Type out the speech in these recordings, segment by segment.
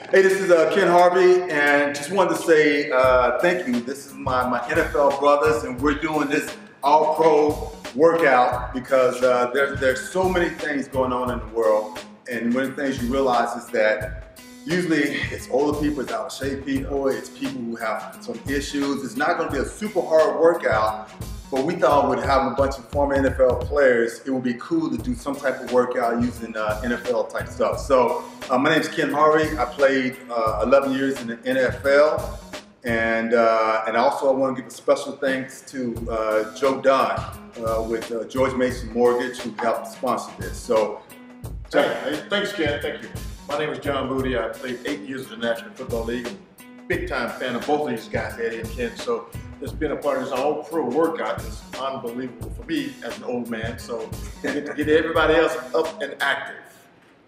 Hey, this is uh, Ken Harvey, and just wanted to say uh, thank you. This is my, my NFL brothers, and we're doing this all pro workout because uh, there, there's so many things going on in the world. And one of the things you realize is that usually it's older people, it's out of shape people, it's people who have some issues. It's not going to be a super hard workout, but we thought with having a bunch of former NFL players, it would be cool to do some type of workout using uh, NFL type stuff. So uh, my name is Ken Harvey. I played uh, 11 years in the NFL. And, uh, and also I want to give a special thanks to uh, Joe Dunn uh, with George Mason Mortgage who helped sponsor this. So Hey, thanks, Ken. Thank you. My name is John Booty. I played eight years in the National Football League. Big time fan of both of these guys, Eddie and Ken. So just being a part of this all pro workout is unbelievable for me as an old man. So get get everybody else up and active.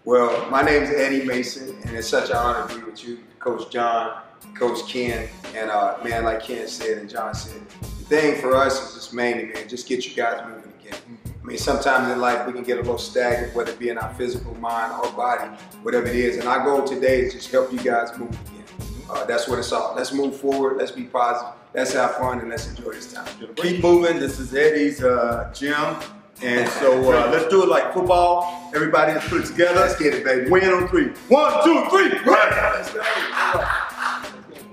Well, my name is Eddie Mason, and it's such an honor to be with you, Coach John, Coach Ken, and uh, man, like Ken said and John said, the thing for us is just mainly, man, just get you guys moving again. I mean, sometimes in life we can get a little stagnant, whether it be in our physical, mind, or body, whatever it is. And our goal today is just help you guys move again. Uh, that's what it's all. Let's move forward. Let's be positive. Let's have fun and let's enjoy this time. Keep moving. This is Eddie's uh, gym. And so uh, let's do it like football. Everybody let's put it together. Let's get it, baby. Win on three. One, two, three. Right.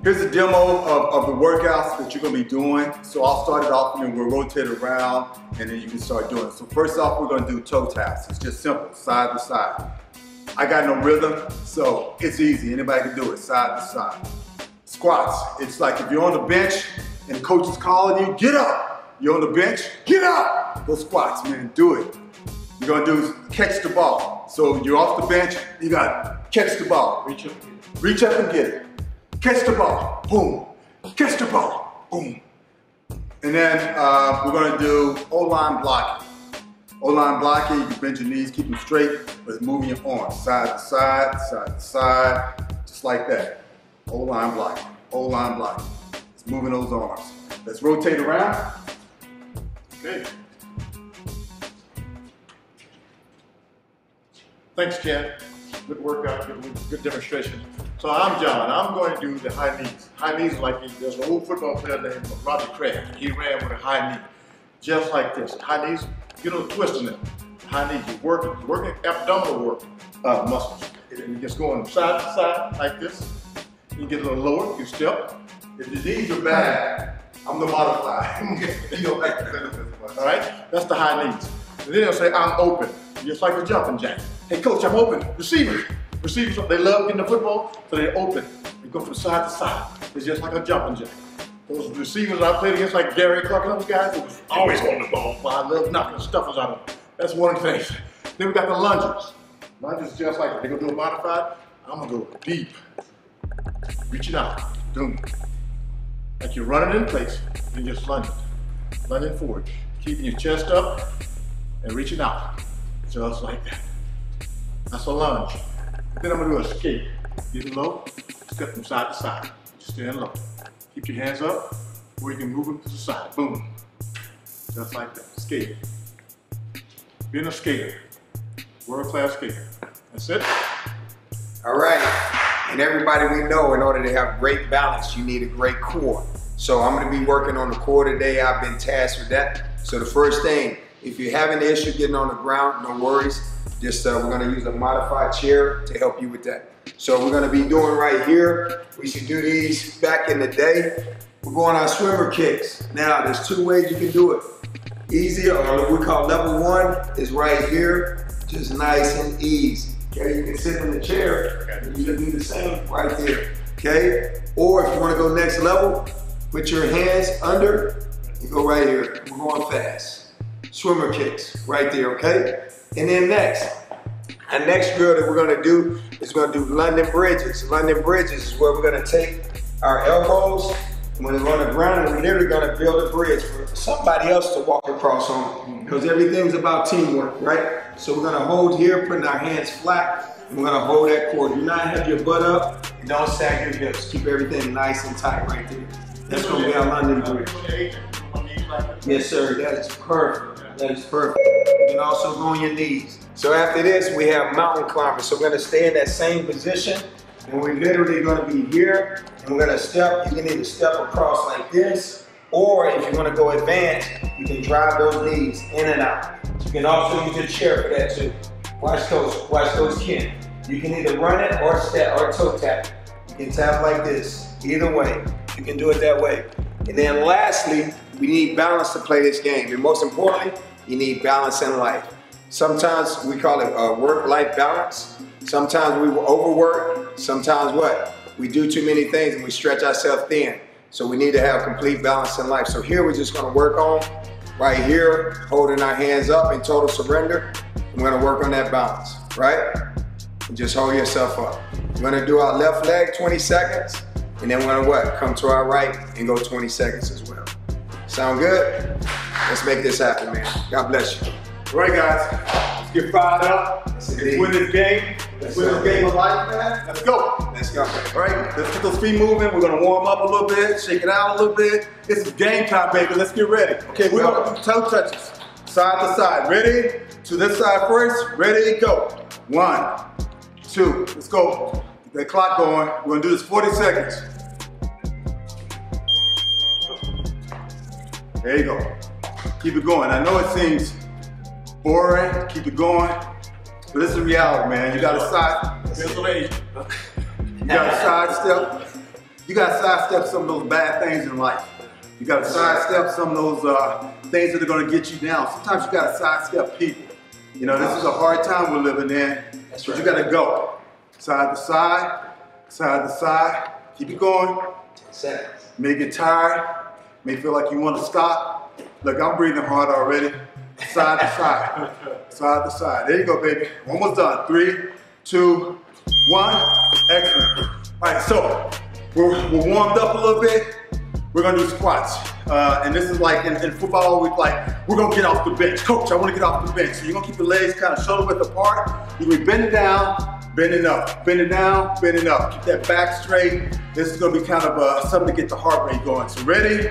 Here's a demo of, of, the workouts that you're gonna be doing. So I'll start it off and then we'll rotate around and then you can start doing it. So first off, we're gonna do toe taps. It's just simple, side to side. I got no rhythm, so it's easy. Anybody can do it, side to side. Squats, it's like if you're on the bench and the coach is calling you, get up. You're on the bench, get up. Those squats, man, do it. You're gonna do catch the ball. So you're off the bench, you got catch the ball. Reach up, reach up and get it. Catch the ball, boom. Catch the ball, boom. And then uh, we're gonna do O-line blocking. O-line blocking, you your knees, keep them straight, but moving your arms side to side, side to side, just like that. O-line blocking, O-line blocking. It's moving those arms. Let's rotate around. Okay. Thanks, Ken. Good workout, good, good demonstration. So I'm John. I'm going to do the high knees. High knees like there's an old football player named Roger Craig. He ran with a high knee, just like this. High knees, get a little twist in them. High knees, you're working, you're working abdominal work uh, muscles. And you just going side to side like this. You get a little lower, you step. If your knees are bad, I'm the modified. you don't like All right, that's the high knees. And then they'll say, I'm open, just like a jumping jack. Hey coach, I'm open, receiver. Receivers, they love getting the football, so they open. They go from side to side. It's just like a jumping jack. Those receivers I played against, like Gary Clark and those guys, it was always on the ball. But I love knocking stuffers out of them. That's one of the things. Then we got the lunges. Lunges just like they gonna do a modified. I'm gonna go deep, reach it out, boom. Like you're running in place, then just lunging, lunging forward, keeping your chest up and reaching out, just like that. That's a lunge. Then I'm gonna do a skate. Get low, step from side to side. Stand low. Keep your hands up, or you can move them to the side. Boom. Just like that. Skate. Being a skater. World-class skater. That's it. All right. And everybody we know, in order to have great balance, you need a great core. So I'm gonna be working on the core today. I've been tasked with that. So the first thing, if you're having an issue getting on the ground, no worries. Just uh, we're gonna use a modified chair to help you with that. So we're gonna be doing right here. We should do these back in the day. We're going on swimmer kicks. Now there's two ways you can do it. Easy or what we call level one is right here, just nice and easy. Okay, you can sit in the chair you can do the same right there. Okay, or if you want to go next level, put your hands under, you go right here. We're going fast. Swimmer kicks right there, okay? And then next, our next drill that we're gonna do is gonna do London bridges. London bridges is where we're gonna take our elbows when it's on the ground we're literally gonna build a bridge for somebody else to walk across on. Because everything's about teamwork, right? So we're gonna hold here, putting our hands flat, and we're gonna hold that cord. Do not have your butt up, and don't sag your hips. Keep everything nice and tight right there. That's gonna be our London bridge. Yes, sir, that is perfect. That is perfect. You can also go on your knees. So after this, we have mountain climbers. So we're gonna stay in that same position. And we're literally gonna be here, and we're gonna step, you can either step across like this, or if you wanna go advanced, you can drive those knees in and out. You can also use your chair for that too. Watch coach, watch those Ken. You can either run it or step or toe tap. You can tap like this, either way. You can do it that way. And then lastly, we need balance to play this game. And most importantly, you need balance in life. Sometimes we call it work-life balance. Sometimes we overwork. Sometimes what? We do too many things and we stretch ourselves thin. So we need to have complete balance in life. So here we're just gonna work on right here, holding our hands up in total surrender. We're gonna work on that balance, right? And just hold yourself up. We're gonna do our left leg 20 seconds, and then we're gonna what? Come to our right and go 20 seconds as well. Sound good? Let's make this happen, man. God bless you. All right, guys, let's get fired up. Let's win this game. Let's win this game of life, man. Let's go. Let's go. All right, let's get those feet moving. We're gonna warm up a little bit, shake it out a little bit. This is game time, baby. Let's get ready. Okay, we're gonna do toe touches, side to side. Ready? To this side first. Ready? Go. One, two. Let's go. Get that clock going. We're gonna do this 40 seconds. There you go. Keep it going. I know it seems boring. Keep it going. But this is reality, man. You gotta side. You gotta sidestep. You gotta sidestep some of those bad things in life. You gotta sidestep some of those uh, things that are gonna get you down. Sometimes you gotta sidestep people. You know, this is a hard time we're living in, That's but right. you gotta go. Side to side, side to side. Keep it going. Seconds. May get tired, may feel like you want to stop. Look, I'm breathing hard already. Side to side, side to side. There you go, baby. Almost done. Three, two, one. Excellent. All right, so we're, we're warmed up a little bit. We're gonna do squats. Uh, and this is like in, in football, we like, we're gonna get off the bench. Coach, I wanna get off the bench. So you're gonna keep your legs kind of shoulder width apart. You're gonna be bending down, bending up, bending down, bending up. Keep that back straight. This is gonna be kind of uh, something to get the heart rate going. So ready?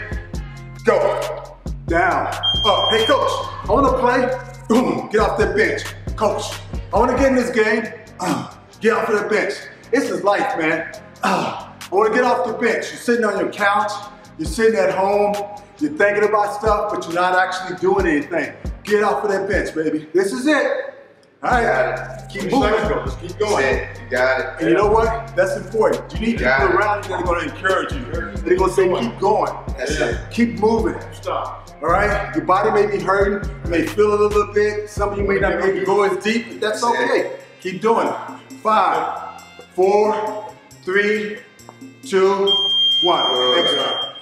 Go. Down, up. Hey coach, I wanna play. Boom, get off that bench. Coach, I wanna get in this game. Uh, get off of that bench. This is life, man. Uh, I wanna get off the bench. You're sitting on your couch, you're sitting at home, you're thinking about stuff, but you're not actually doing anything. Get off of that bench, baby. This is it. All right, Got it. keep Twenty moving. Let's keep That's going. it. You got it. And you know what? That's important. You need people Got around you that are gonna encourage you. They're gonna say, keep going. That's it. Keep moving. Stop. All right? Your body may be hurting, you may feel a little bit. Some of you may not be able to go as deep, but that's That's it. okay. Keep doing it. Five, four, three, two, one. Uh, Excellent.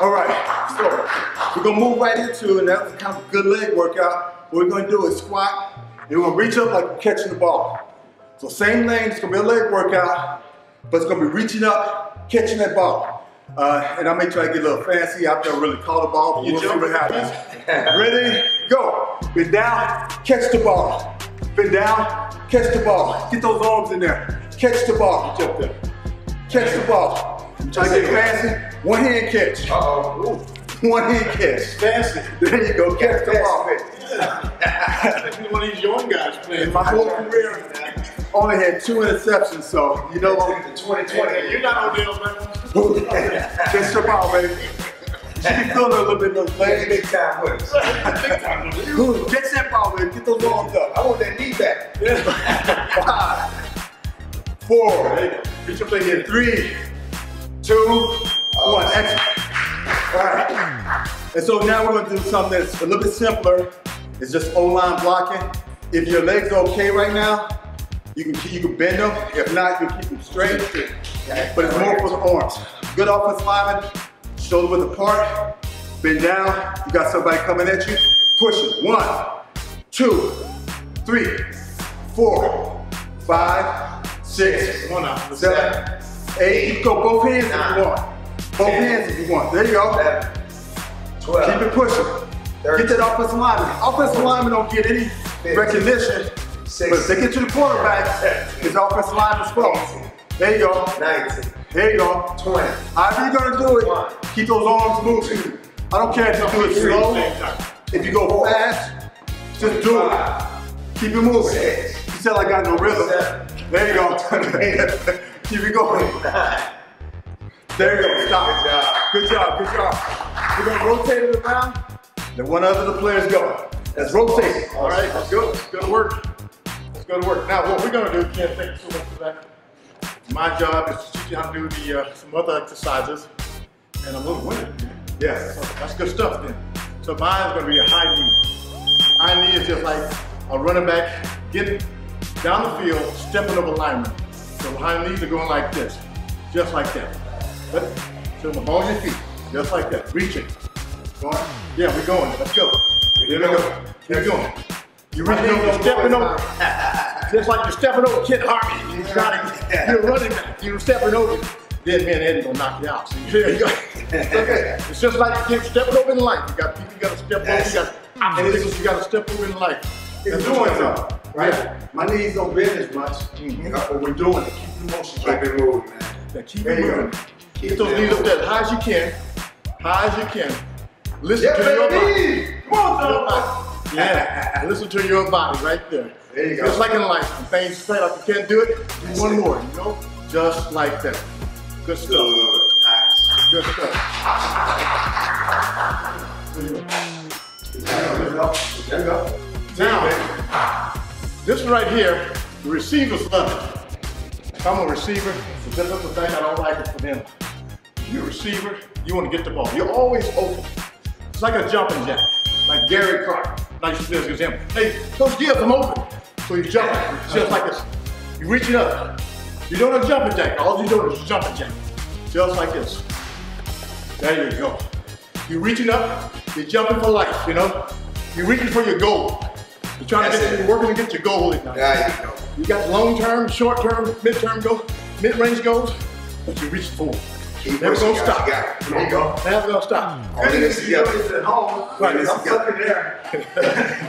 All right, so we're gonna move right into, and that's kind of a good leg workout. What we're gonna do is squat, we're gonna reach up like catching the ball. So same thing, it's gonna be a leg workout, but it's gonna be reaching up, catching that ball. Uh, and I may try to get a little fancy. I've never really caught the ball, but You we'll see jump what happens. Ready? Go. Bend down, catch the ball. Bend down, catch the ball. Get those arms in there. Catch the ball. Jump there. Catch the ball. Try to get fancy. One hand catch. Uh-oh. One hand catch. Fancy. There you go. Catch the ball. One of these young guys playing. My whole career, only had two interceptions, so you know what? The 2020. You're not Odell, man. Catch the ball, baby. You can feel it a little bit those Play legs. big time with us. Big time. dude. Good. Catch that ball, baby. Get those arms up. I want that knee back. Five, four, Reach up there here. three, two, one. Excellent. All right. And so now we're gonna do something that's a little bit simpler. It's just O-line blocking. If your legs are okay right now, you can you can bend them. If not, you can keep them straight. But it's more for the arms. Good offensive lineman, shoulder width apart, bend down. You got somebody coming at you. Push it. One, two, three, four, five, six, seven, eight. You can go both hands if you want. Both hands if you want. There you go. 12, Keep it pushing. Get that offensive lineman. Offensive lineman don't get any recognition, but if they get to the quarterback, his offensive lineman's fault. There you go. 19, There you go. 20. However you're gonna do it, keep those arms moving. I don't care if you do it slow, if you go fast, just do it. Keep it moving. You said I got no rhythm. There you go. Keep it going. There you go. Stop. Good job. Good job. Good job. We're gonna rotate it around. Then one other the players go. Let's rotate. All right, let's go. Let's go to work. Let's go to work. Now, what we're gonna do, can't thank you so much for that. My job is to teach you how to do the uh, some other exercises, and I'm gonna win it. Yes. So that's good stuff then. So mine's gonna be a high knee. High knee is just like a running back getting down the field, stepping over linemen. So high knees are going like this, just like that. But so the balls your feet, just like that, reaching. Going. Yeah, we're going. Let's go. Here we go. Keep going. You're you're stepping over. Just like you're stepping over Ken Harvey. You got it. You're running back. You're stepping over. Then me and Eddie gonna knock you out. So you go. It's okay. It's just like you're stepping over in life. You got people you gotta step over. You got obstacles you gotta step over in life. It's doing you're something, right? Yeah. My knees don't bend as much, Mhm. but we're doing it. Keep the motion Keep it moving, man. Keep There it you moving. Get those knees up there as high as you can. High as you can. Listen Yeah, to your body. Come on, Your body. Yeah. Listen to your body right there. There you go. Just like in life, when things like you can't do it, do one more, you know? Just like that. Good stuff. Good. Nice. Good stuff. There you go. There you go. There you go. Now, this right here, the receivers love it. If I'm a receiver, this is the thing I don't like it for them. You're a receiver, you want to get the ball. You're always open. It's like a jumping jack, like Gary Clark. Like you said, example. Hey, Coach Gibbs, I'm open. So you jump, just like this. You reach it up. You're doing a jumping jack. All you're doing is jumping jack. Just like this. There you go. You're reaching up, you're jumping for life, you know? You're reaching for your goal. You're trying to That's get, it. you're working to get your goal now. There you go. You got long term, short term, mid term goals, mid range goals, but you reach for. Keep Never gonna stop. You got it. There you go. Never gonna stop. All in this together. it's at home. Right, I'm it's fucking there.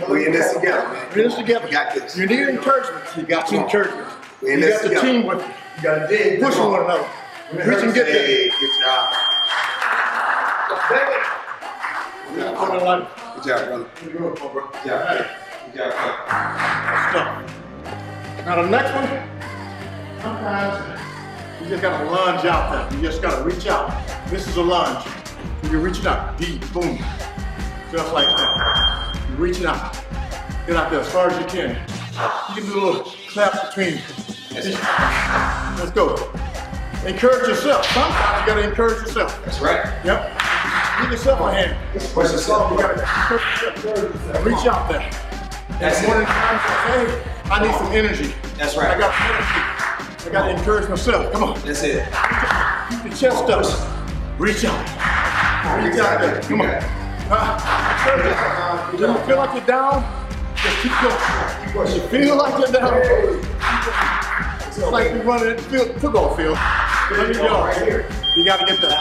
We in this together, man. We're in this together. We got this. You need encouragement. You got some encouragement. We in You this got the team with you. You got a dig. Pushing on. one another. Reach and get there. Good job. Put it like Good job, brother. Good job, bro. Good job. Good job, brother. Now the next one, sometimes you just gotta lunge out there. You just gotta reach out. This is a lunge. You're reaching out, deep, boom. Just like that. You're reaching out. Get out there as far as you can. You can do a little clap between. Let's go. Encourage yourself. Sometimes you gotta encourage yourself. That's right. Yep. Give yourself a hand. Push yourself. You gotta encourage yourself. Reach out there. That's the morning time, hey, I need some energy. That's right. I got energy. I got to encourage myself. Come on. That's it. Keep your chest up. Reach out. Reach out there. Come on. Uh, encourage yourself. You feel like you're down? Just keep going. You feel like you're down? It's like you're running the field, football field. Let me go. You got to get there.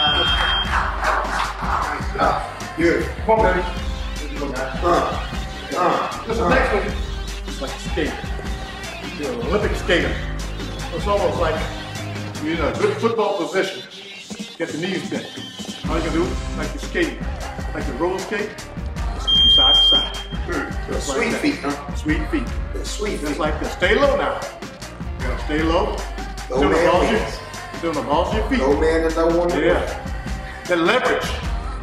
Good. Come on, baby. Uh, uh, This next one, it's like a skater. You're an Olympic skater. It's almost like you're in a good football position. Get the knees bent. All you can do, like you're skating, like you roller skate, just from side to side. Just like Sweet that. feet, huh? Sweet feet. Sweet Just feet. like that. Stay low now. You gotta stay low. Low Still the man balls, your, still the balls of your feet. No man and no woman. Yeah. That leverage.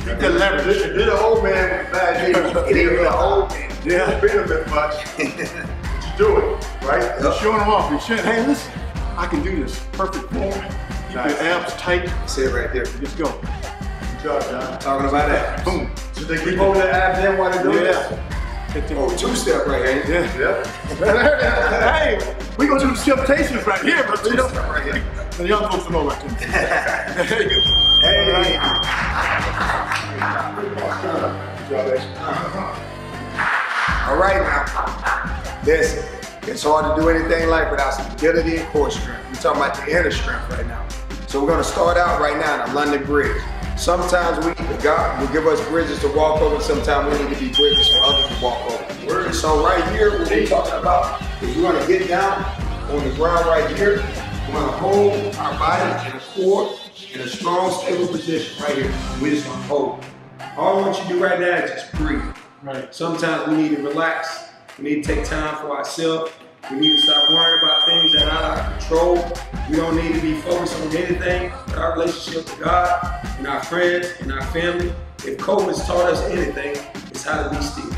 Keep that leverage. You're the old man with bad knees. It ain't even the old man. You don't bend them as much. but you do it, right? You're showing them off. You're showing, hey, listen, I can do this. Perfect. Keep Nice. your abs tight. Say it right there. Just go. Good job, John. Talking about that. Boom. So they keep holding their abs in while they're doing Yeah. this? Oh, two step right here. Yeah. Yeah. hey, we gonna do the temptations right here, but you know, Right here. the young folks know right there. There you go. Hey. All right now. Listen, it's hard to do anything like without some agility and core strength. We're talking about the inner strength right now. So we're gonna start out right now in a London Bridge. Sometimes we, God will give us bridges to walk over, sometimes we need to be bridges for others to walk over. So right here, what we're talking about is we're gonna get down on the ground right here. We're gonna hold our body and the core in a strong, stable position right here. We're just gonna hold. All I want you to do right now is just breathe. Right. Sometimes we need to relax. We need to take time for ourselves We need to stop worrying about things that are out of our control. We don't need to be focused on anything but our relationship with God and our friends and our family. If COVID has taught us anything, it's how to be still.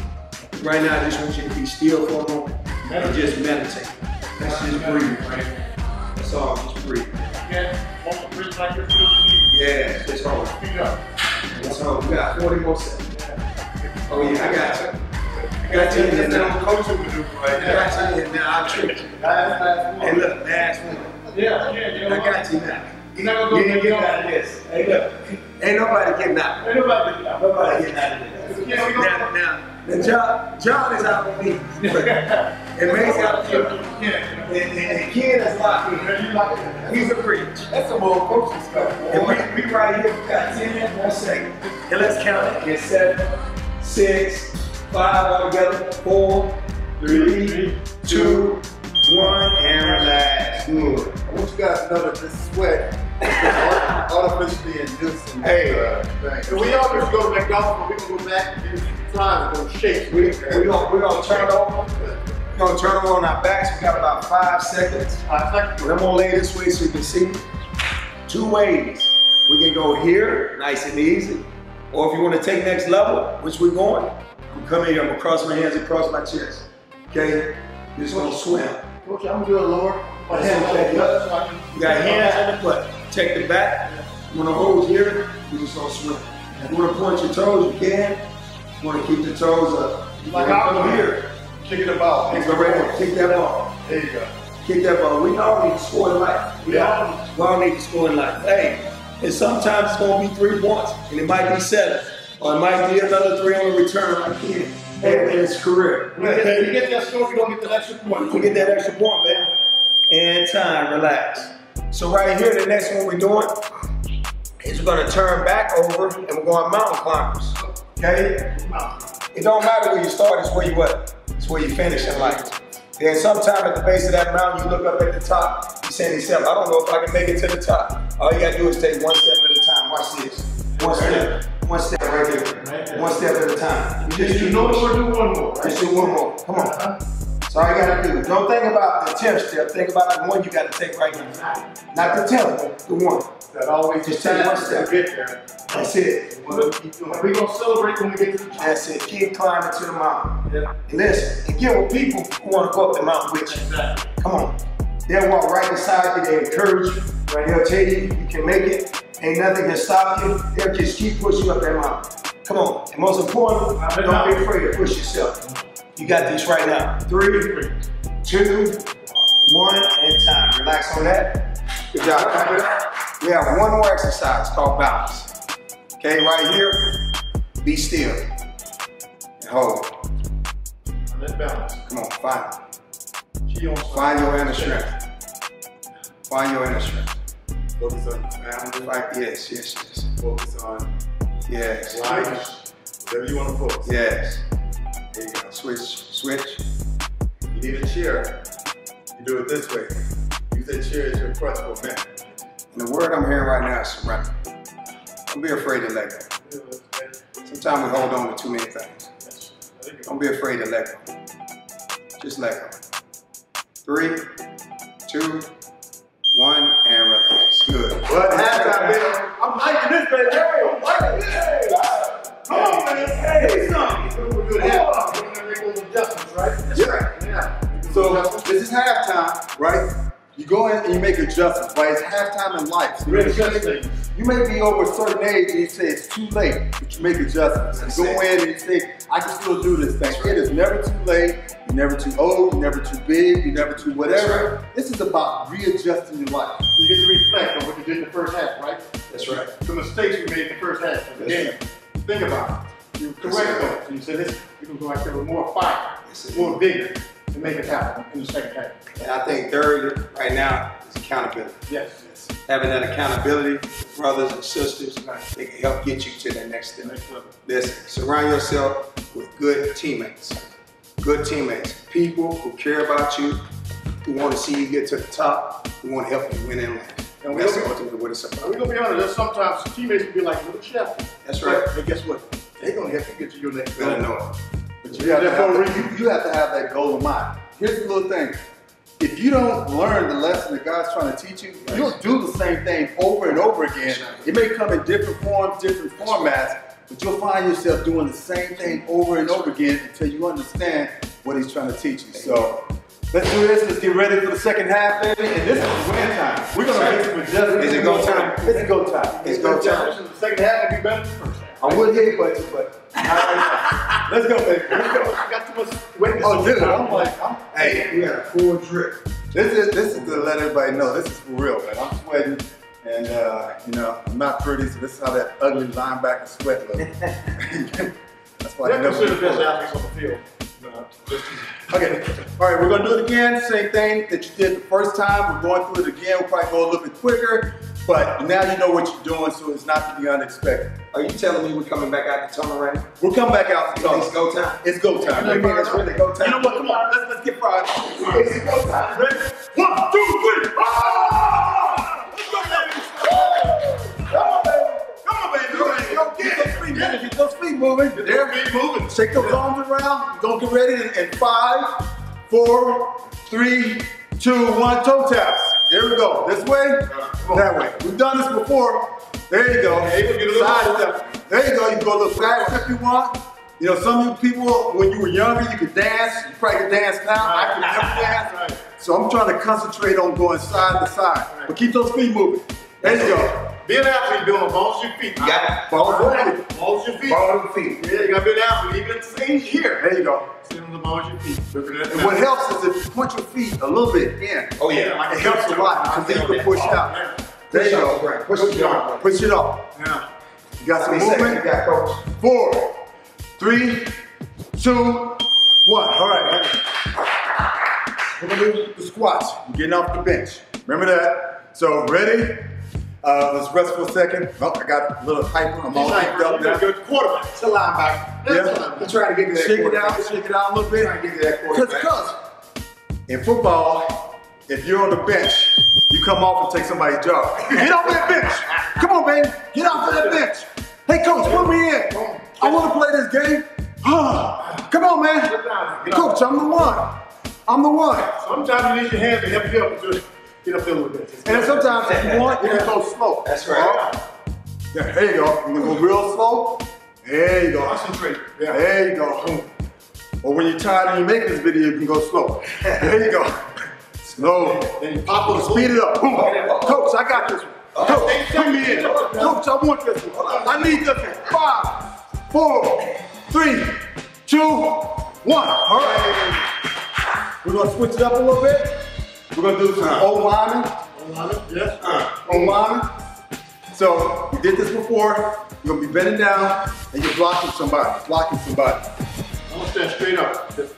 Right now, I just want you to be still for a moment and just meditate. Let's just breathe, right? That's all, just breathe. Yeah, want to breathe like you're feeling need. Yeah, just hold. Speak up. That's all. We got 40 more seconds. Oh yeah, I got you. I got you in there now. Coaching maneuver right there. got you in there. I'll trick you. Hey, look, last one. Yeah, yeah, you know I got you now. Gonna ain't getting out of this. Hey, look. Ain't nobody getting out. Ain't nobody getting out. Nobody getting out of this. Yeah, Now, now, now John, John is out with me. And May's out with you. And, Yeah. and, and Ken is locked in. Yeah, you. He's a preach. That's some old coaching stuff. And we, we right here, we got 10 more seconds. And let's count it. Get seven, six, five altogether, four, three, two, one, and relax. Good. I want you guys to know that this sweat is artificially induced. Hey. uh, thing. We all just go to McDonald's, but we can go back and do and go shake. We, we gonna, we gonna turn it over. Gonna turn it on our backs. We got about five seconds. Think And I'm gonna lay this way so you can see. Two ways. We can go here, nice and easy. Or if you wanna take next level, which we're going, I'm coming here, I'm gonna cross my hands across my chest. Okay? You're just gonna swim. Coach, I'm gonna do it lower. My hands okay. the so You got hands on the butt. Take the back. You wanna hold here, you just gonna swim. You wanna point your toes, you can. You wanna keep the toes up. You Like I'm come here. Kick the ball. And go right. Kick that ball. There you go. Kick that ball. We all need to score in life. We all, we all need to score in life. Hey, and sometimes it's gonna be three points, and it might be seven, or it might be another three on the return. I can't. Hey, man, it's career. You get- you get that score, you don't get the extra point. You get that extra point, man. And time, relax. So right here, the next one we're doing is we're gonna turn back over and we're going mountain climbers. Okay? It don't matter where you start, it's where you at. It's where you finish in life. Then sometime at the base of that mountain, you look up at the top, you say to yourself, I don't know if I can make it to the top. All you gotta do is take one step at a time. Watch this. One step. One step right here. One step at a time. You just You know we're doing one more, right? Let's do one more. Come on. Uh-huh. That's all you gotta do. Don't think about the 10th step. Think about the one you gotta take right now. Not the 10th, the one. That always Just take one to step. get there. That's it. We're gonna it. We're gonna celebrate when we get to the top. That's it. Keep climbing to the mountain. Yeah. And listen, and get with people who wanna go up the mountain with you. Exactly. Come on. They'll walk right beside you. They encourage you. They'll tell you you can make it. Ain't nothing can stop you. They'll just keep pushing you up that mountain. Come on. And most important, don't be afraid to push yourself. You got this right now. Three, two, one, and time. Relax on that. Good job. Wrap it up. We have one more exercise called balance. Okay, right here, be still. And hold. Let's balance. Come on, find it. She on Find your inner strength. Find your inner strength. Focus on your family. Find, yes, yes, yes. Focus on Yes. life. Whatever you want to focus. Yes. There you go. Switch, switch. You need a chair. You do it this way. Use that chair as your crutch for a minute. And the word I'm hearing right now is surrender. Don't be afraid to let go. Sometimes we hold on to too many things. Don't be afraid to let go. Just let go. Three, two, one, and relax. Good. What halftime, baby. I'm liking this, baby. Hey, I'm liking this. Come on, man. Hey, it's something. Good half. We're gonna make those adjustments, right? That's right. Yeah. So this is halftime, right? You go in and you make adjustments, right? It's halftime in life. So you, make, adjusting. You may be over a certain age and you say it's too late, but you make adjustments. That's you go it. in and you say, I can still do this thing. It is never too late. You're never too old. You're never too big. You're never too whatever. That's This is about readjusting your life. You get to reflect on what you did in the first half, right? That's right. The mistakes you made in the first half of the That's game. Think about it. You correct right. those. And you said this, you can go out there with more fire, more vigor to make it happen in the second half. And I think third, right now, is accountability. Yes. Having that accountability with brothers and sisters, they can help get you to the next step. Next level. Listen, surround yourself with good teammates. Good teammates. People who care about you, who want to see you get to the top, who want to help you win in life. And And that's don't- ultimately what it's about. we're gonna be honest, there's sometimes teammates will be like, little chef. That's right. But guess what? They're gonna help you get to your next You better level. know it. But you have, to have, that- you, you have to have that goal in mind. Here's the little thing. If you don't learn the lesson that God's trying to teach you, you'll do the same thing over and over again. It may come in different forms, different formats, but you'll find yourself doing the same thing over and over again until you understand what He's trying to teach you. So let's do this. Let's get ready for the second half, baby. And this is win time. We're gonna make some adjustments. Is it go time? It's go time. It's go time. The second half will be better than the first half. I would hit but but not right now. Let's go, baby. Let's go. I got too much wetness. Oh, dude, I'm like, I'm, Hey, we got a full drip. This is this is to let everybody know this is for real, man. I'm sweating, and uh, you know I'm not pretty, so this is how that ugly linebacker sweat looks. That's why I They're never. considered the best athletes on the field. No, Okay, all right, we're gonna do it again. Same thing that you did the first time. We're going through it again. We'll probably go a little bit quicker, but now you know what you're doing, so it's not to be unexpected. Are you telling me we're coming back out right now? We'll come back out to It's go time. It's go time. You mean it's really go time? You know what? Come on, let's let's get fried. It's go time. Ready? One, two, three. Ah! Let's go, baby. Come on, baby. Come on, baby. Go, baby. Go get those feet moving. Get those feet moving. There, feet moving. Shake those arms around. Don't get ready in five, four, three, two, one. Toe taps. There we go. This way, that way. We've done this before. There you go. you get a little Side step. There you go. You can go a little fast if you want. You know, some of you people, when you were younger, you could dance. You probably can dance now. I can never dance. So I'm trying to concentrate on going side to side. But keep those feet moving. There you go. Be an athlete, Bill. Balls your feet. You got Balls ball, your feet. Balls your feet. ball them feet. Yeah, you gotta be an athlete. Even at the same here. There you go. Sit on the balls your feet. Look at that. And what helps is if you point your feet a little bit in. Oh yeah. It helps a lot because then you can push out. There you go. Push it down. Push it up. Yeah. You got some seconds you movement. got, coach? Four, three, two, one. All right. We're gonna do the squats. You're getting off the bench. Remember that. So ready? Uh, let's rest for a second. Oh, I got a little hyper. I'm all hyped up now. Good quarterback. It's a linebacker. It's a Yeah. linebacker. I'm trying to get to that Shake it quarterback. out, shake it out a little bit. Trying to get to that Because, in football, if you're on the bench, you come off and take somebody's job. Get off that bench. Come on, baby. Get off of that bench. Hey, coach, put me in. I want to play this game. come on, man. Get down. Get Coach, I'm the one. I'm the one. Sometimes you need your hands to help you up to get up there a little bit. And then sometimes if you want, you can go slow. That's right. Yeah, there you go. You can go real slow. There you go. Concentrate. Yeah. There you go. Or when you're tired and you're making this video, you can go slow. There you go. Slow. Then you pop on Speed it up. Boom. Coach, I got this one. Uh, Coach, put me in. Uh, Coach, I want this one. I need this one. Five, four, three, two, one. All right. We're gonna switch it up a little bit. We're gonna do some uh-huh. old lineman. Yes. Uh-huh. Old lineman. So we did this before. You're gonna be bending down and you're blocking somebody. Blocking somebody. I'm gonna stand straight up. Just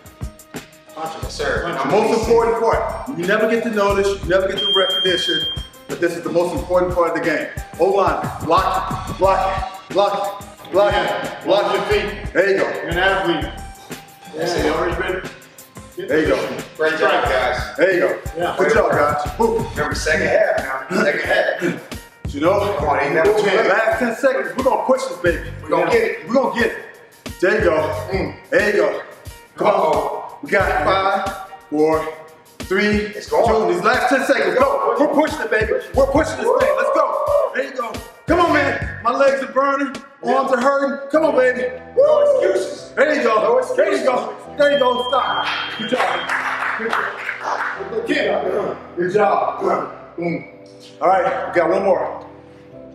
punch it. Yes, sir. Punch The most important part. You never get to notice, you never get the recognition, but this is the most important part of the game. Hold on, block, block, block, block, Yeah. block. Watch your feet. There you go. You're an athlete. That's Yeah, it. you already been. Get There you go. Great job, guys. There you go. Yeah. Good job, guys. Boom. Remember, second half now. Second half. You know, Come on, ain't never too late. last 10 seconds, we're gonna push this baby. We're gonna get it. We're gonna get it. There you go. Mm. There you go. Come on. Uh-oh. We got five, four, three, It's going. two. These last 10 seconds. Go. We're pushing it, baby. We're pushing this thing. Let's go. There you go. Come on, man. My legs are burning. Arms are hurting. Come on, baby. No excuses. There you go. There you go. There you go. Stop. Good job. Good job. Again. Good job. Boom. All right. We got one more.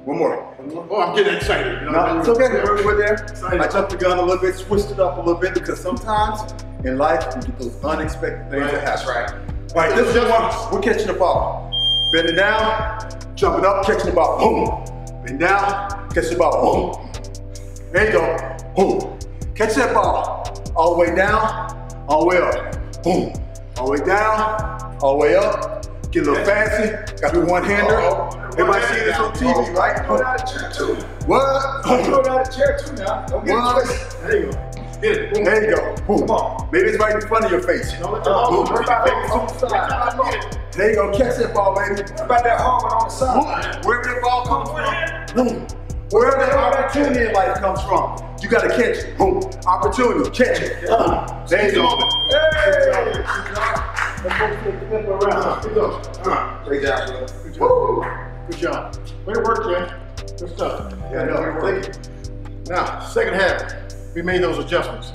One more. Oh, I'm getting excited. You know No, it's okay. We're, we're there. Excited. I jumped the gun a little bit, switched it up a little bit because sometimes in life you get those unexpected things Right, that That's happen. right. All right, this is one. We're catching the ball. Bending down, jumping up, catching the ball. Boom. Bend down, catch the ball. Boom. There you go. Boom. Catch that ball. All the way down, all the way up. Boom. All the way down, all the way up. Get a little fancy. Got the one hander. Uh-oh. Everybody see this on TV, right? Go down the chair too. What? Go down the chair too now. Don't get What? There you go. There you go. Boom. Come on. Maybe it's right in front of your face. Don't let the ball Boom. about that on the side. There you go. Catch that ball, baby. What about that hard on the side? Boom. Wherever that ball comes from. Boom. Wherever that opportunity in life comes from, you gotta catch it. Boom. Opportunity. Catch it. Boom. There you go. Hey! Good job. Let's go around. Good job. Uh, great job. Good job. Good job. Way to work, Jen. Good stuff. Yeah, no, thank work. Now, second half, we made those adjustments.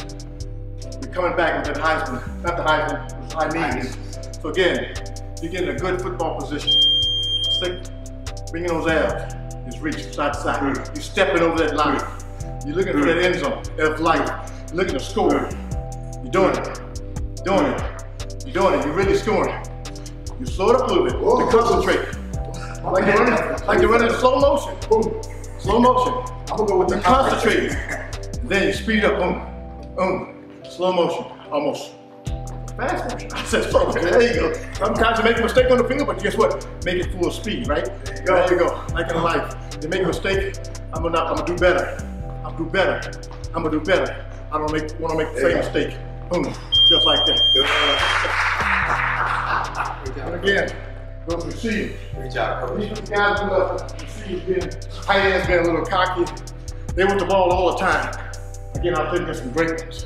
We're coming back with that Heisman, not the Heisman, the high knees. So again, you're getting a good football position. Stick, bringing those abs. Reach side to side. You're stepping over that line. Hmm. You're looking for that hmm. end zone of light. You're looking to score. Hmm. You're doing it. You're Doing it. You're doing it. You're really scoring. You slow it up a little bit Whoa. to concentrate. Like you're running, like you're running in slow motion. Boom. Slow motion. I'm gonna go with the concentrate. Then you speed up. Boom. Boom. Slow motion. Almost. Fast motion. I said slow motion. There you go. Sometimes you make a mistake on the field, but guess what? Make it full speed, right? There you go. Like in life. You make a mistake, I'm gonna, I'm gonna do better. I'm gonna do better. I'm gonna do better. I don't make, wanna make the same you mistake. Boom. Just like that. And again, those receivers. Great job, coach. These guys who uh, love receivers being, tight ends being a little cocky. They want the ball all the time. Again, I think there's some great ones.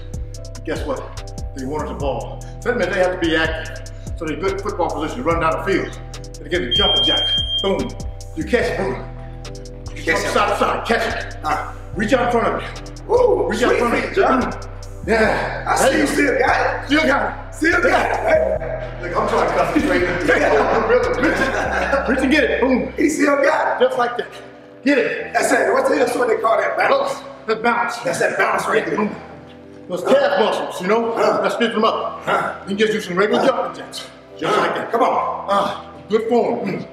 Guess what? They wanted the ball. Meant they have to be active. So they're good football position run down the field. And again, the jumping jack. Boom. You catch it. Boom. You Catch it. side to side. Catch it. Uh, Reach out in front of you. whoa, Reach out in front of you. John. Yeah. I see you still got it. Still got it. Still got it. Look, I'm trying to concentrate. Reach and get it. Boom. He still got it. Just like that. Get it. That's it. What's that's what they call that. Bounce. That bounce. That's that balance right there. Those calf muscles, you know? Huh. Let's lift them up. Huh. You can just do some regular jumping jacks. Just like that. Come on. Ah, good form. Mm.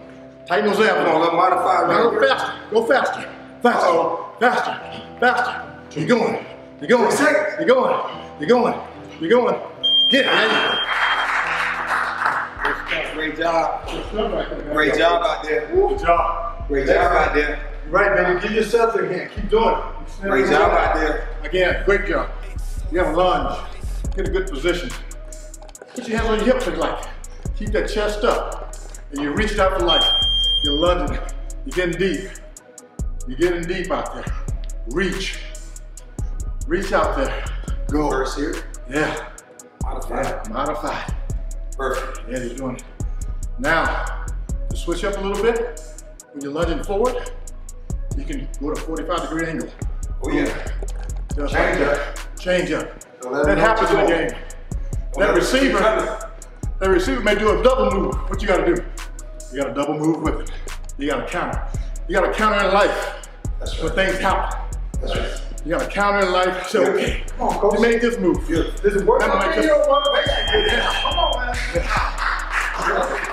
Tighten those abs. Come on, a little modified Now right go here. faster. Go faster. Faster. Uh-oh. Faster. Faster. You're going. You're going. Three seconds. You're going. You're going. You're going. Get it. There Great job. Great job out there. Good job. Great job out there. right, baby. Give yourself a hand. Keep doing it. Great job out there. Again, great job. You have a lunge. Get a good position. Put your hands on your hips and like. Keep that chest up. And you reach out for life. You're lunging. You're getting deep. You're getting deep out there. Reach. Reach out there. Go. First here. Yeah. Modified. Modify. Perfect. Yeah, you're doing it. Now, to switch up a little bit, when you're lunging forward, you can go to 45 degree angle. Oh yeah. Just Change like that. Change up. That happens in the game. That let them keep receiver, that receiver may do a double move. What you gotta do? You gotta double move with it. You gotta counter. You gotta counter in life That's when right. things happen. That's right. You gotta counter in life. Say, okay, Come on, coach. you made this move. This is work I'm on gonna make video, this- motivation. Come on, man.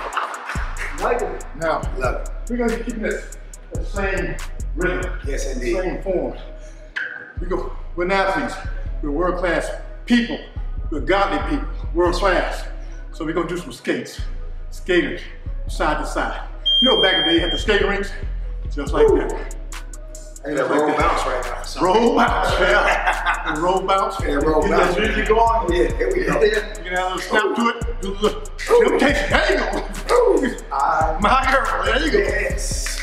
Like it. Now, Love it. we're gonna be keeping it the same rhythm. Yes, indeed. Same form. We go, we're athletes. We're world class people. We're godly people. World class. So we're gonna do some skates. Skating side to side. You know, back in the day, you had the skating rinks. Just like that. Hey, that roll bounce right now. Roll bounce, yeah. The roll bounce. Yeah, roll Get bounce. that music going. Yeah, here we go. You can have a little snap to it. Do little temptation. There you go. I My girl. There you go. guess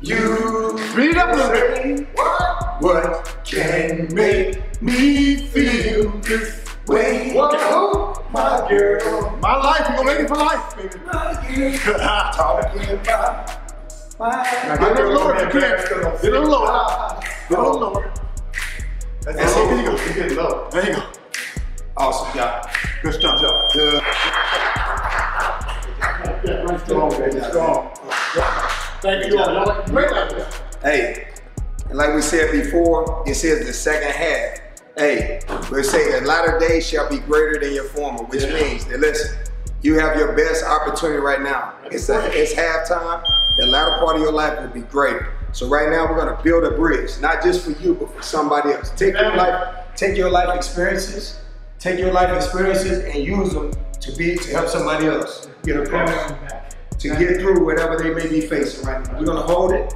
you Speed up a little bit. what, what can make me feel this way? Whoa, my girl, My life, we're gonna make it for life, baby. my girl, talking about my Get a if you can. Get a little lower. Get a lower. That's There you it. go. You get. There you go. Awesome job. Good stuff. Good. Yeah, right strong, baby. Strong. Thank you. Y'all like great like. Hey, and like we said before, it says the second half. Hey, we say the latter days shall be greater than your former, which means that listen, you have your best opportunity right now. It's a, it's halftime. The latter part of your life will be greater. So right now we're gonna build a bridge, not just for you, but for somebody else. Take your life, take your life experiences, take your life experiences and use them to be to help somebody else get across, to get through whatever they may be facing right now. We're gonna hold it.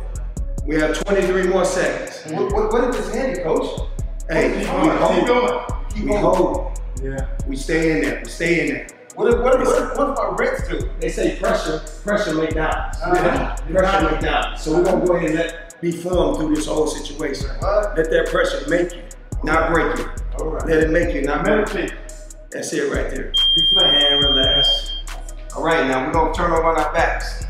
We have 23 more seconds. What, what, what is this handy, coach? Hey, we Come on, keep hold. going. We hold. Yeah. We stay in there. We stay in there. What if, what if, what if, what if our Reds do? They say pressure, pressure make diamonds. Yeah. Uh-huh. Pressure make diamonds. So we're gonna go ahead and let be formed through this whole situation. What? Let that pressure make you, not break you. All right. Let it make you, not break you. Meditate. That's it right there. Reflect. And relax. All right, now we're gonna turn over on our backs.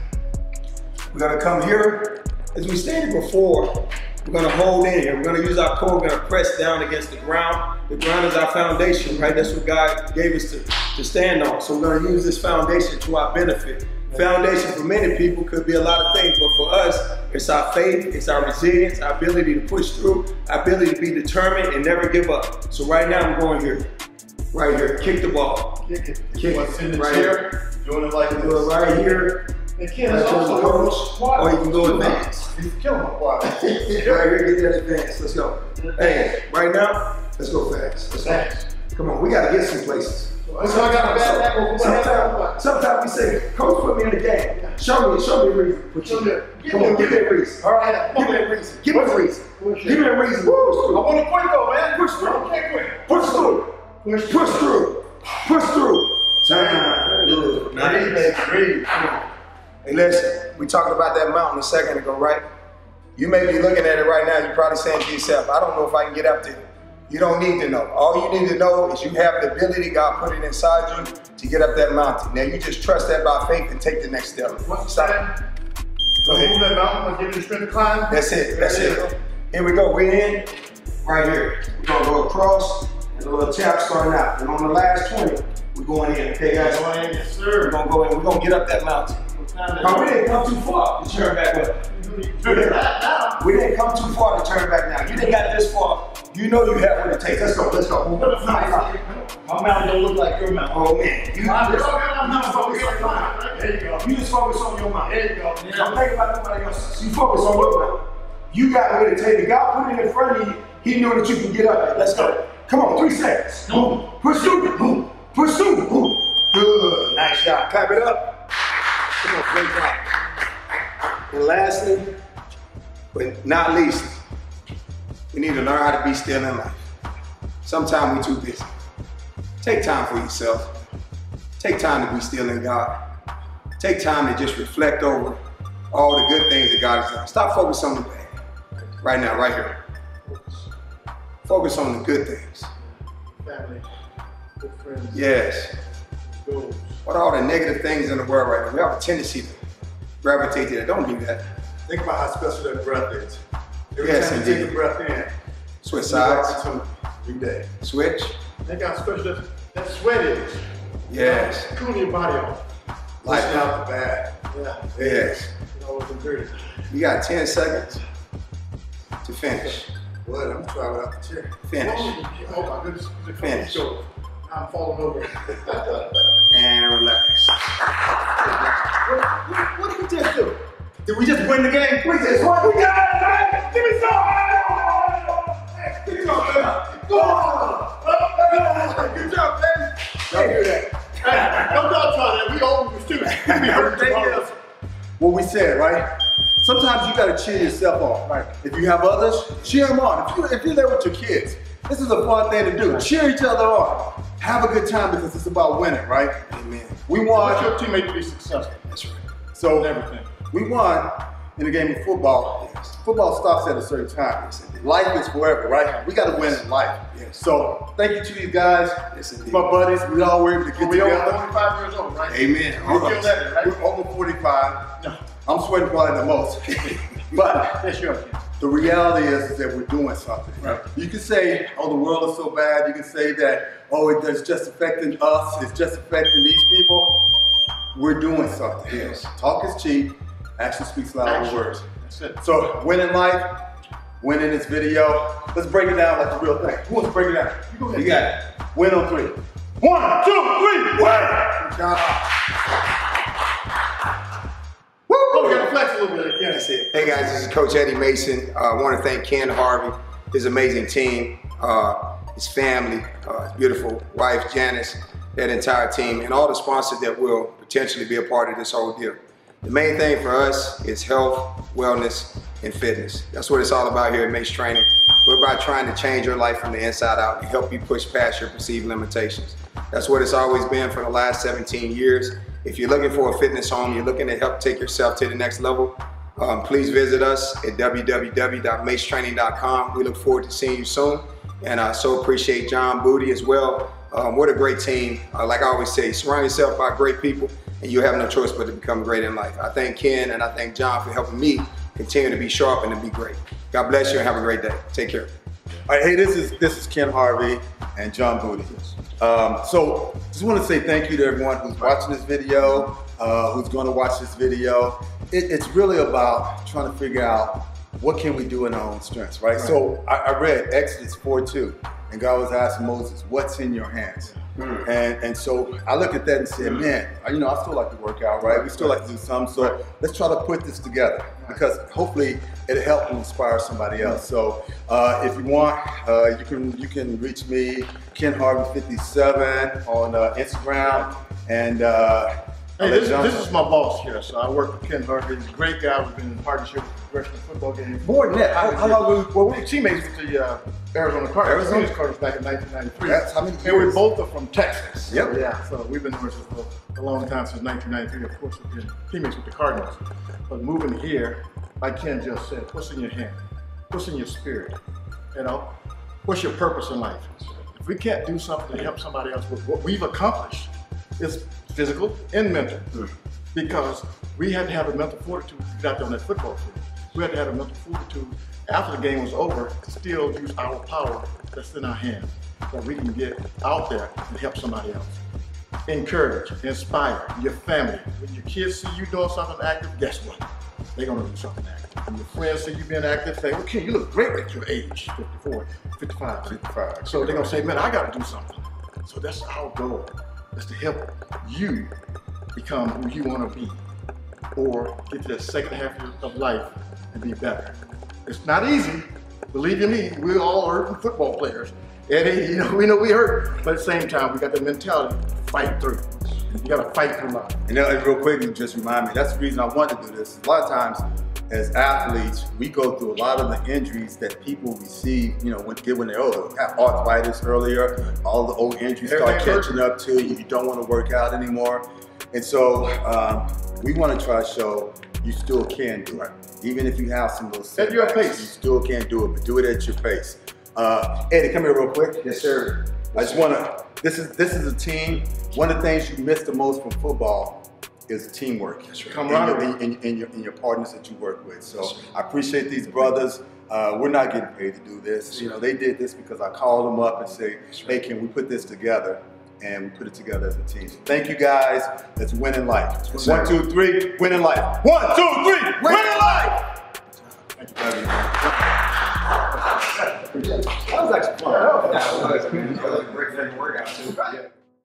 We're gonna come here. As we stated before, we're gonna hold in here. We're gonna use our core, we're gonna press down against the ground. The ground is our foundation, right? That's what God gave us to, to stand on. So we're gonna use this foundation to our benefit. Foundation for many people could be a lot of things, but for us, it's our faith, it's our resilience, our ability to push through, our ability to be determined and never give up. So right now I'm going here. Right here, kick the ball. Kick it. Kick the right chair? Doing it like Do it right here. And Ken, That's it's the also coach, squat. or you can go advance. You can kill him a quad. right here, get that advance. Let's go. Hey, right now, let's go fast. Let's go. Come on, we gotta get some places. So I got a bad back. Well, what happened? Sometimes, sometimes we say, Coach, put me in the game. Show me, show me a reason. Put you me- there. give Come me on, give me a reason. All right, Give me a reason. Give me a reason. Push it. Give me a reason. to Push I through. want to quit though, man. Push through. Okay, quit. Push through. Push Push through. Push through. Time. Good. Breathe, Nice. baby, breathe. Come on. Hey, listen, we talked about that mountain a second ago, right? You may be looking at it right now, you're probably saying to yourself, I don't know if I can get up there. You don't need to know. All you need to know is you have the ability, God put it inside you to get up that mountain. Now you just trust that by faith and take the next step. What's that? Go Move that mountain, give you the strength to climb. That's it, that's it. Here we go, we're in, right here. We're gonna go across, and a little tap starting out. And on the last 20, we're going in, okay guys? Go in, yes, sir. We're gonna go in, we're gonna get up that mountain. We didn't come too far to turn back up. We didn't come too far to turn back now. You didn't got this far. You know you have what it takes. Let's go, let's go. My mouth don't look like your mouth. Oh man, you, I'm just, I'm not focused on mine. There you go. you just focus on your mouth. There you go. Don't think about nobody else. You focus on your mind. You got what it takes. God put it in front of you. He knew that you could get up. Let's go. Come on, three seconds. Boom. Pursue. Boom. Through. Boom. Good. Nice shot. Clap it up. Come on. And lastly, but not least, we need to learn how to be still in life. Sometimes we're too busy. Take time for yourself. Take time to be still in God. Take time to just reflect over all the good things that God has done. Stop focusing on the bad. Right now, right here. Focus on the good things. Family, good friends, Yes. goals. What are all the negative things in the world right now? We have a tendency to gravitate to that. Don't do that. Think about how special that breath is. Every Yes, time you take a breath in, Switch sides. every day. Switch. Think how special that, that sweat is. Yes. Cooling your body off. Pushing out the bad. Yeah. Yes. You know, it's. You got 10 seconds to finish. What? I'm trying without the chair. Finish. Oh my goodness. Finish. I'm falling over. And relax. what, what, what did we just do? Did we just win the game? We just won. We got it, man! Give me some! Good job, man! Go on! Good job, man! Don't do that. Hey, don't try that. We old you too. What we said, right? Sometimes you gotta cheer yourself on. Right. If you have others, cheer them on. If, you, if you're there with your kids, this is a fun thing to do. Cheer each other on. Have a good time because it's about winning, right? Amen. We want your teammate to be successful. That's right. So Everything. we won in the game of football. Football stops at a certain time. Life is forever, right? We got to win in life. Yes. So thank you to these guys. Yes, indeed. my buddies. We all were able to get We together. 45 years old, right? Amen. We're still there, right? We're over 45. No. I'm sweating probably the most. but That's yours. The reality is, is that we're doing something. Right. You can say, oh, the world is so bad. You can say that, oh, it's just affecting us. It's just affecting these people. We're doing something. Yes. Talk is cheap. Action speaks louder than words. That's it. So, winning life, winning this video. Let's break it down like the real thing. Who wants to break it down? You go ahead. You got it. Win on three. One, two, three, win! Job. Oh, we gotta flex a little bit. That's it. Hey guys, this is Coach Eddie Mason. Uh, I want to thank Ken Harvey, his amazing team, uh, his family, uh, his beautiful wife Janice, that entire team, and all the sponsors that will potentially be a part of this whole deal. The main thing for us is health, wellness, and fitness. That's what it's all about here at Mace Training. We're about trying to change your life from the inside out and help you push past your perceived limitations. That's what it's always been for the last 17 years. If you're looking for a fitness home, you're looking to help take yourself to the next level, um, please visit us at www.macetraining.com. We look forward to seeing you soon. And I so appreciate John Booty as well Um, what a great team. Uh, like I always say, surround yourself by great people and you have no choice but to become great in life. I thank Ken and I thank John for helping me continue to be sharp and to be great. God bless you and have a great day. Take care. All right, hey, this is this is Ken Harvey and John Booty. Um, so just want to say thank you to everyone who's watching this video, uh, who's going to watch this video. It, it's really about trying to figure out what can we do in our own strengths, right? So I, I read Exodus 4 2, and God was asking Moses, what's in your hands? And and so I look at that and say, man, you know, I still like to work out, right? We still like to do something. So let's try to put this together because hopefully it'll help and inspire somebody else. So uh, if you want, uh, you can you can reach me, Ken Harvey 57 on uh, Instagram, and uh, Hey, this, this is my boss here. So I work with Ken Harvey. He's a great guy. We've been in partnership football game. more than that. How, how long? we- Well, we were teammates with the uh, Arizona Cardinals. Arizona? Cardinals back in 1993. That's how many And we both are from Texas. Yep. Yeah. So we've been working for a long time since 1993. Of course, we've been teammates with the Cardinals. But moving here, like Ken just said, what's in your hand? What's in your spirit? You know, what's your purpose in life? If we can't do something to help somebody else with what we've accomplished, it's physical and mental. Because we had to have a mental fortitude to get out there on that football field. We had to have a mental fortitude after the game was over to still use our power that's in our hands so we can get out there and help somebody else. Encourage, inspire your family. When your kids see you doing something active, guess what? They're gonna do something active. When your friends see you being active, say, okay, you look great at your age, 54, 55, 55. So they're gonna say, man, I gotta do something. So that's our goal, is to help you become who you wanna be or get to that second half of life and be better. It's not easy. Believe you me, we all are football players. Eddie, you know, we know we hurt, but at the same time, we got the mentality to fight through. You gotta fight through life. And then, real quick, you just remind me, that's the reason I wanted to do this. A lot of times, as athletes, we go through a lot of the injuries that people receive, you know, when, get when they're older. Have arthritis earlier, all the old injuries start Everything catching up to you. You don't want to work out anymore. And so um, we want to try to show you still can do it. Even if you have some of those At your pace. You still can't do it, but do it at your pace. Uh, Eddie, come here real quick. Yes, sir. I just want to. This is this is a team. One of the things you miss the most from football is teamwork. That's Camaraderie. And your, and, and your, and your partners that you work with. So I appreciate these brothers. Uh, we're not getting paid to do this. You know, they did this because I called them up and say, "Hey, can we put this together?" And we put it together as a team. Thank you guys. Let's win in life. One, two, three. Win in life. One, two, three. Win in life. Thank you. That was actually fun. That was a great workout too.